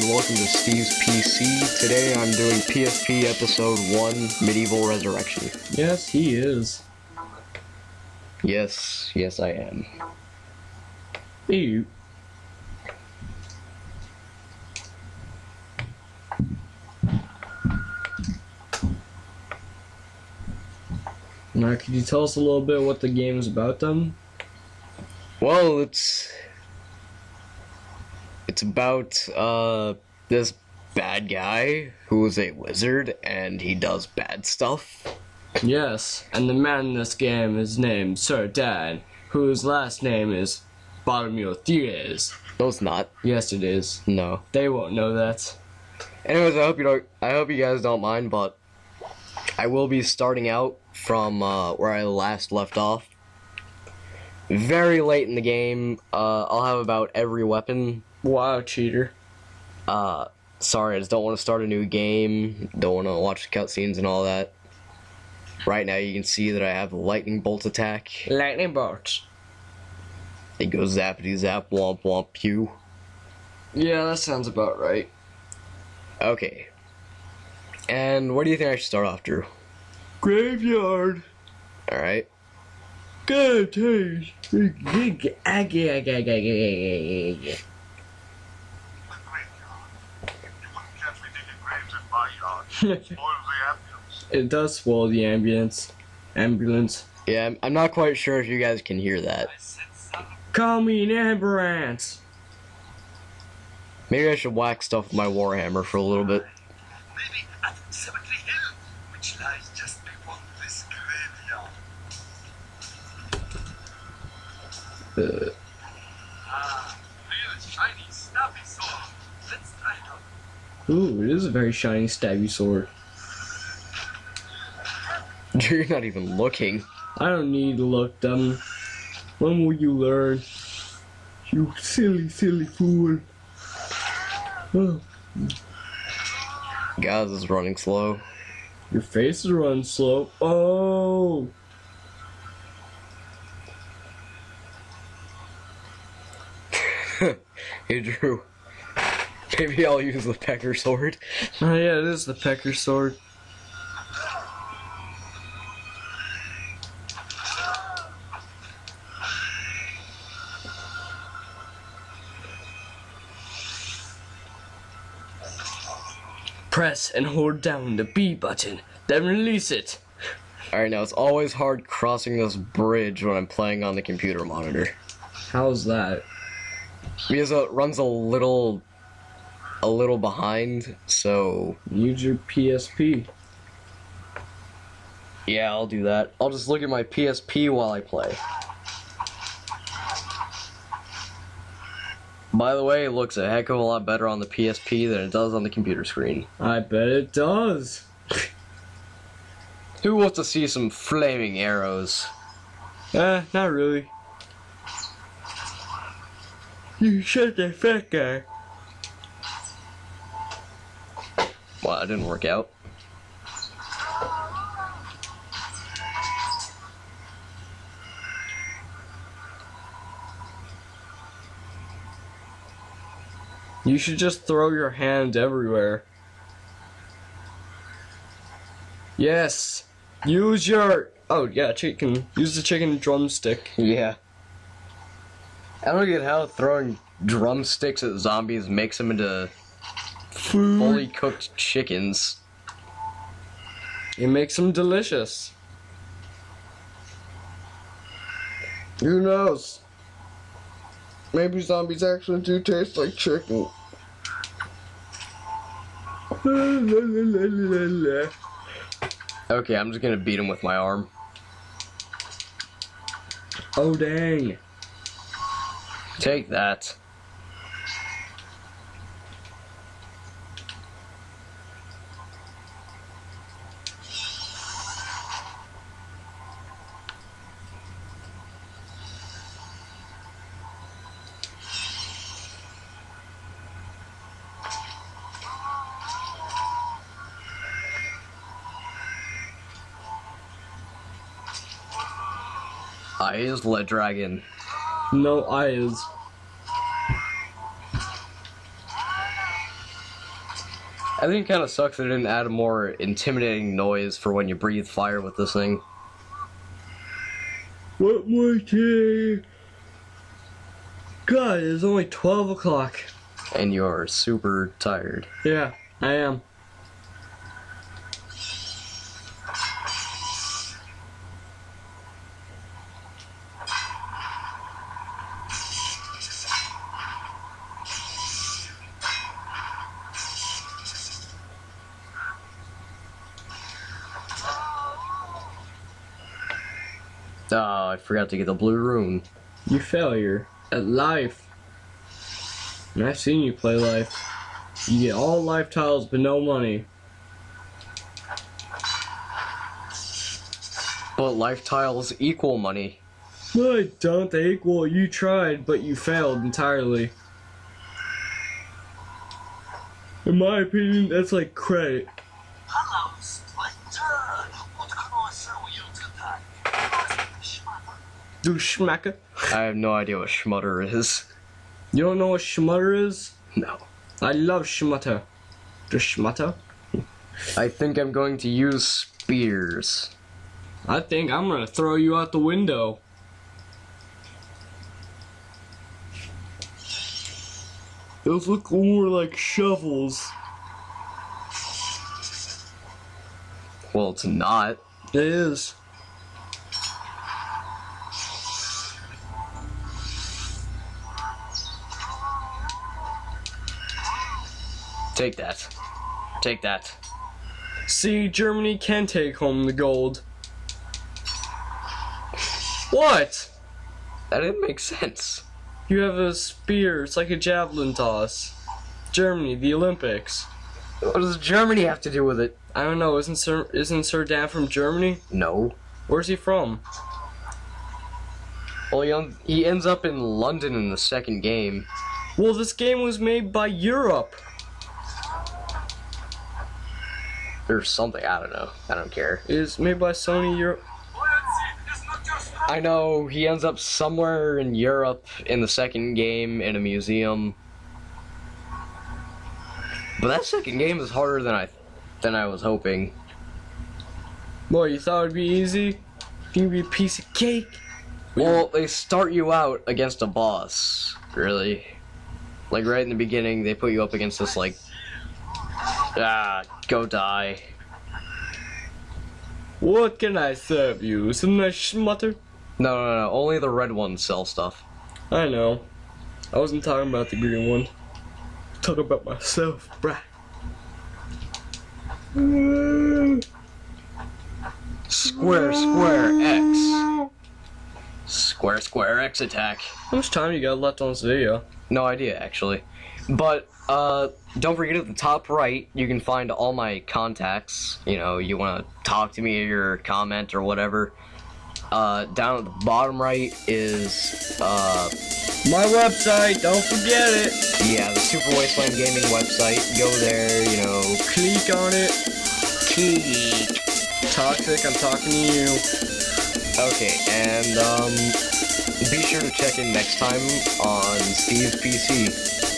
and welcome to Steve's PC. Today I'm doing PSP Episode 1 MediEvil Resurrection. Yes, he is. Yes, yes I am. Ew. Now, could you tell us a little bit what the game is about then? Well, it's it's about uh this bad guy who is a wizard and he does bad stuff. Yes, and the man in this game is named Sir Dan, whose last name is Bartomeu Thires. No, it's not. Yes, it is. No. They won't know that. Anyways, I hope you don't. I hope you guys don't mind, but I will be starting out from uh, where I last left off. Very late in the game. Uh, I'll have about every weapon. Wow, cheater. Uh, sorry, I just don't want to start a new game. Don't want to watch the cutscenes and all that. Right now, you can see that I have lightning bolt attack. Lightning bolts. It goes zappity zap, womp womp pew. Yeah, that sounds about right. Okay. And what do you think I should start off, Drew? Graveyard. All right. Good taste. it does spoil the ambience. Ambulance. Yeah, I'm, I'm not quite sure if you guys can hear that. Call me an ambulance. Maybe I should whack stuff with my warhammer for a little bit. Maybe at Cemetery Hill, which lies just beyond this graveyard. Uh, Ah, real shiny, snappy sword. Let's try it out. Ooh, it is a very shiny stabby sword. You're not even looking. I don't need to look dumb. When will you learn? You silly, silly fool. Oh, Guys, is running slow. your face is running slow. Oh, Hey, Drew. Maybe I'll use the pecker sword. oh yeah, it is the pecker sword. Press and hold down the B button, then release it. Alright, now it's always hard crossing this bridge when I'm playing on the computer monitor. How's that? Because it runs a little. A little behind, so. Use your PSP. Yeah, I'll do that. I'll just look at my PSP while I play. By the way, it looks a heck of a lot better on the PSP than it does on the computer screen. I bet it does. Who wants to see some flaming arrows? Eh, not really. You shot that fat guy. Well, that didn't work out. You should just throw your hand everywhere. Yes. Use your. Oh yeah, chicken. Use the chicken drumstick. Yeah. I don't get how throwing drumsticks at zombies makes them into Food. fully cooked chickens. It makes them delicious. Who knows? Maybe zombies actually do taste like chicken. Okay, I'm just gonna beat him with my arm. oh dang. Take that. I is lead dragon. No eyes. I think it kind of sucks that it didn't add a more intimidating noise for when you breathe fire with this thing. What more tea? God, it's only 12 o'clock. And you're super tired. Yeah, I am. Ah, I forgot to get the blue rune. You failure at life. And I've seen you play life. You get all life tiles but no money. But life tiles equal money. No, don't they equal? You tried, but you failed entirely. In my opinion, that's like credit. Do schmacker. I have no idea what schmutter is. You don't know what schmutter is? No. I love schmutter. The schmutter? I think I'm going to use spears. I think I'm gonna throw you out the window. Those look more like shovels. Well, it's not. It is. Take that. Take that. See, Germany can take home the gold. What? That didn't make sense. You have a spear. It's like a javelin toss. Germany, the Olympics. What does Germany have to do with it? I don't know. Isn't Sir isn't Sir Dan from Germany? No. Where's he from? Well, he, un- he ends up in London in the second game. Well, this game was made by Europe. Or something. I don't know. I don't care. Is made by Sony Europe. Buoyancy is not just for I know he ends up somewhere in Europe in the second game in a museum. But that second game is harder than I than I was hoping. Boy, you thought it'd be easy? You'd be a piece of cake. Well, they start you out against a boss, really. Like right in the beginning, they put you up against this like ah, go die. What can I serve you? Some nice schmutter? No, no, no, only the red ones sell stuff. I know. I wasn't talking about the green one. Talk about myself, bruh. Square, square, X. Square, square, X attack. How much time you got left on this video? No idea, actually. But, uh, don't forget at the top right, you can find all my contacts. You know, you want to talk to me or comment or whatever. Uh, down at the bottom right is, uh, My website, don't forget it. yeah, the Super Wasteland Gaming website. Go there, you know, Click on it. key. Toxic, I'm talking to you. Okay, and, um, be sure to check in next time on Steve's PC.